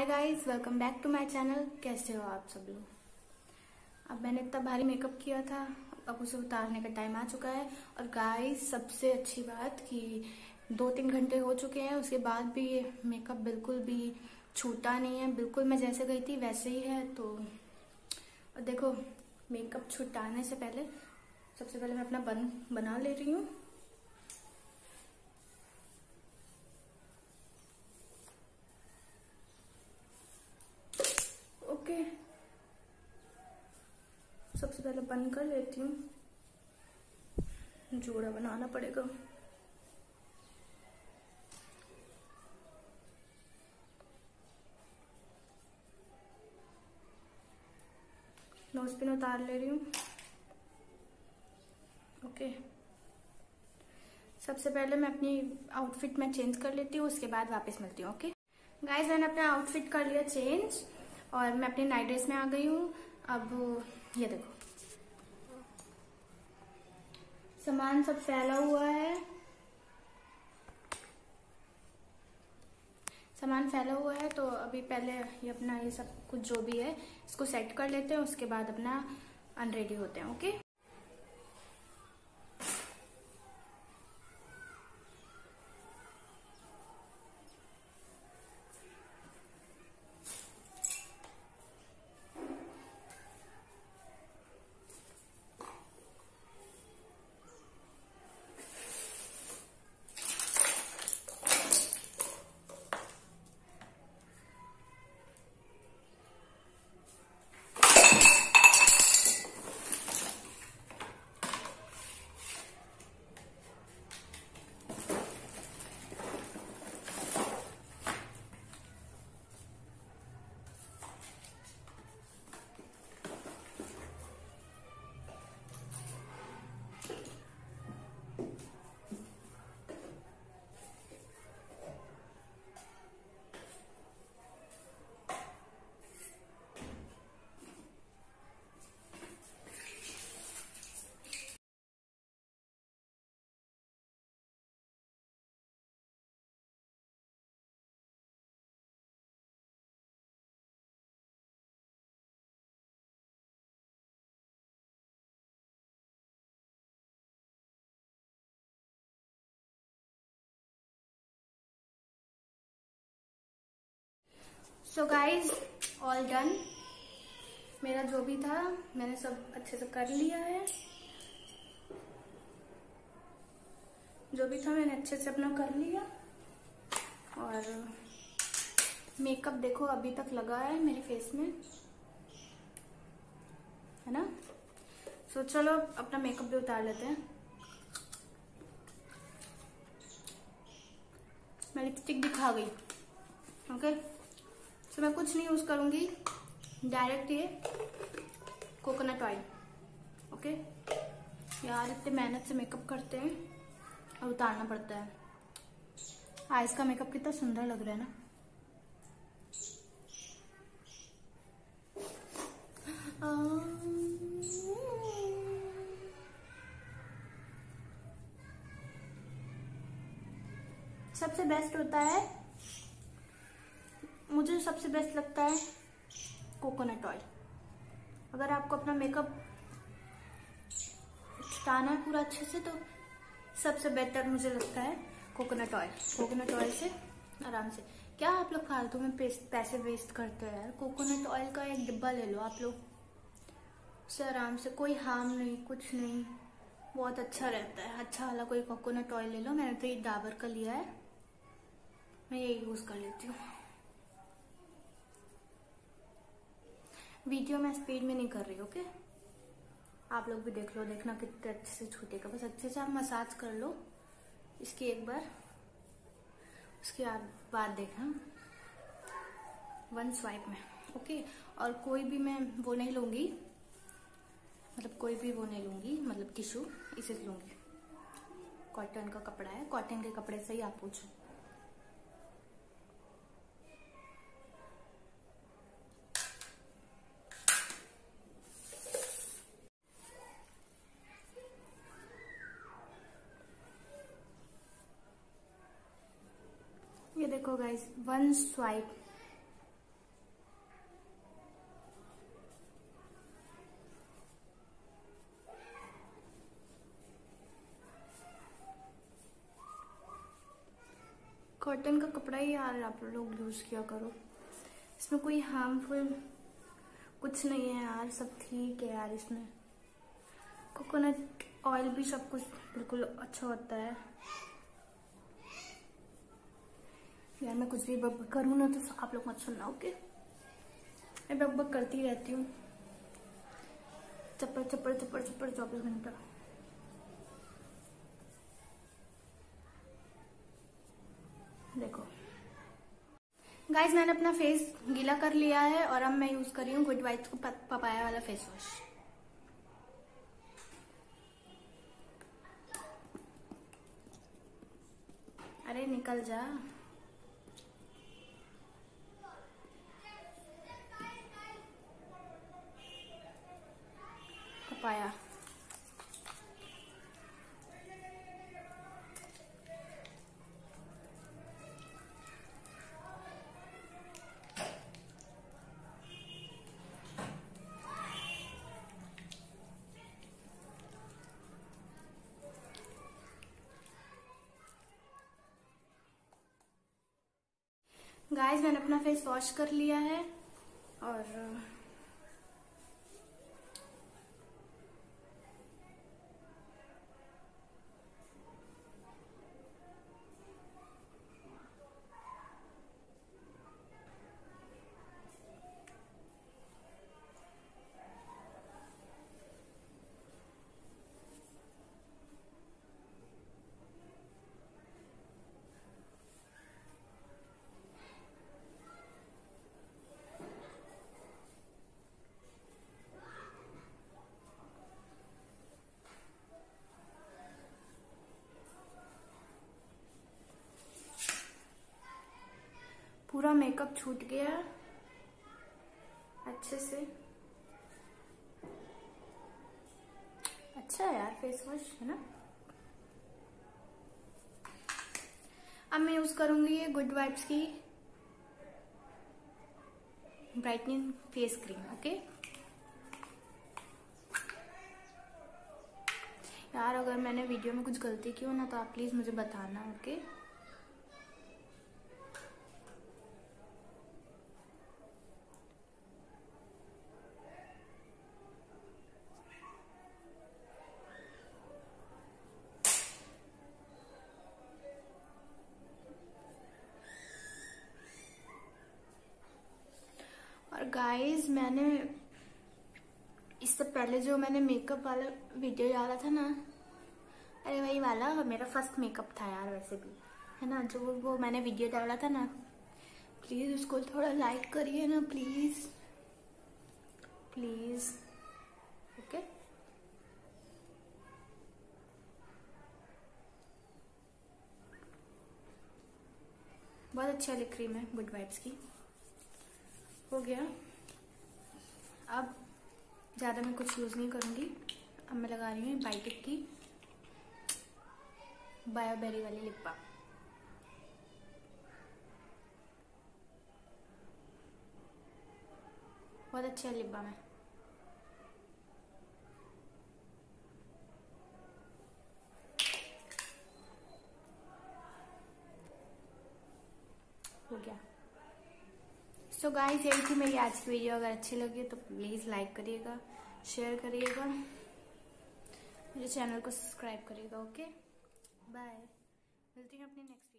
Hi guys welcome back to my channel कैसे हो आप सब लोग? अब मैंने इतना भारी मेकअप किया था, अब उसे उतारने का टाइम आ चुका है। और गाइस सबसे अच्छी बात कि दो तीन घंटे हो चुके हैं, उसके बाद भी ये मेकअप बिल्कुल भी छूटा नहीं है। बिल्कुल मैं जैसे गई थी, वैसे ही है। तो और देखो मेकअप छुटाने से पहले, सबसे पहले मैं अपना बन, बना ले रही हूँ ओके सबसे पहले बंद कर लेती हूँ। जोड़ा बनाना पड़ेगा। नोज़ पिन उतार ले रही हूँ। ओके। सबसे पहले मैं अपनी आउटफिट में चेंज कर लेती हूँ, उसके बाद वापस मिलती हूँ, ओके? गाइस मैंने अपना आउटफिट कर लिया चेंज और मैं अपनी नाइट ड्रेस में आ गई हूँ। अब ये देखो। सामान सब फैला हुआ है। सामान फैला हुआ है तो अभी पहले ये अपना ये सब कुछ जो भी है, इसको सेट कर लेते हैं, उसके बाद अपना अनरेडी होते हैं okay so guys all done मेरा जो भी था मैंने सब अच्छे से कर लिया है। जो भी था मैंने अच्छे से अपना कर लिया। और मेकअप देखो अभी तक लगा है मेरे फेस में। है ना? सो so, चलो अपना मेकअप भी उतार लेते हैं। मैं लिपस्टिक दिखा गई। Okay okay? तो मैं कुछ नहीं यूज़ करूँगी। डायरेक्ट ये कोकोनट ऑयल ओके यार, इतने मेहनत से मेकअप करते हैं और उतारना पड़ता है। आइस का मेकअप कितना सुंदर लग रहा है ना सबसे बेस्ट होता है मुझे सबसे बेस्ट लगता है कोकोनट ऑयल अगर आपको अपना मेकअप छुटाना है पूरा अच्छे से तो सबसे बेटर मुझे लगता है कोकोनट ऑयल कोकोनट ऑयल से आराम से। क्या आप लोग फालतू में पैसे वेस्ट करते हैं यार? कोकोनट ऑयल का एक डिब्बा ले लो आप लोग। उससे आराम से कोई हार्म नहीं, कुछ नहीं। बहुत अच्छा रहता है। अच्छा वाला कोई कोकोनट ऑयल ले लो। मैंने तो ये डाबर का लिया है। मैं ये यूज़ कर लेती हूँ। वीडियो मैं स्पीड में नहीं कर रही, ओके? आप लोग भी देख लो, देखना कितने अच्छे से छूटेगा। बस अच्छे से आप मसाज कर लो, इसकी एक बार, उसके बाद देखना। वन स्वाइप में, ओके? और कोई भी मैं वो नहीं लूँगी मतलब कोई भी वो नहीं लूँगी मतलब टिश्यू इसे लूँगी। कॉटन का कपड़ा है कॉटन के कपड़े से ही आप पूछो। देखो गाइस वन स्वाइप कॉटन का कपड़ा ही यार आप लोग यूज़ किया करो। इसमें कोई हार्मफुल कुछ नहीं है यार, सब ठीक है यार इसमें। कोकोनट ऑयल भी सब कुछ बिल्कुल अच्छा होता है। यार मैं कुछ भी बक करूँ ना तो आप लोग मत सुनना ओके मैं बक बक करती रहती हूँ। चप्पड़ चप्पड़ चप्पड़ चप्पड़ चौबीस घंटा देखो। गाइज़ मैंने अपना फेस गीला कर लिया है और अब मैं यूज़ कर रही हूँ गुड वाइट को पपाया वाला फेस वॉश अरे निकल जा। पपाया गाइस मैंने अपना फेस वॉश कर लिया है और पूरा मेकअप छूट गया अच्छे से। अच्छा यार, फेस वॉश, है ना? अब मैं यूज़ करूँगी ये गुड वाइब्स की ब्राइटनिंग फेस क्रीम, ओके? यार, अगर मैंने वीडियो में कुछ गलती की हो ना तो आप प्लीज़ मुझे बताना, ओके? और गाइस मैंने इससे पहले जो मैंने मेकअप वाला वीडियो डाला था ना, अरे वही वाला, मेरा फ़र्स्ट मेकअप था यार वैसे भी, है ना? जो वो मैंने वीडियो डाला था ना प्लीज़ उसको थोड़ा लाइक करिए ना प्लीज़ प्लीज़ ओके बहुत अच्छी वाली क्रीम है गुड वाइब्स की। हो गया। अब ज़्यादा मैं कुछ यूज़ नहीं करूँगी। अब मैं लगा रही हूँ बाइटिक की बायोबेरी वाली लिप बाम बहुत अच्छा लिप बाम है। हो गया। सो so गाइस यही थी मेरी आज की वीडियो अगर अच्छी लगी तो प्लीज़ लाइक करिएगा शेयर करिएगा। मेरे चैनल को सब्सक्राइब करिएगा ओके बाय मिलती हूँ अपने नेक्स्ट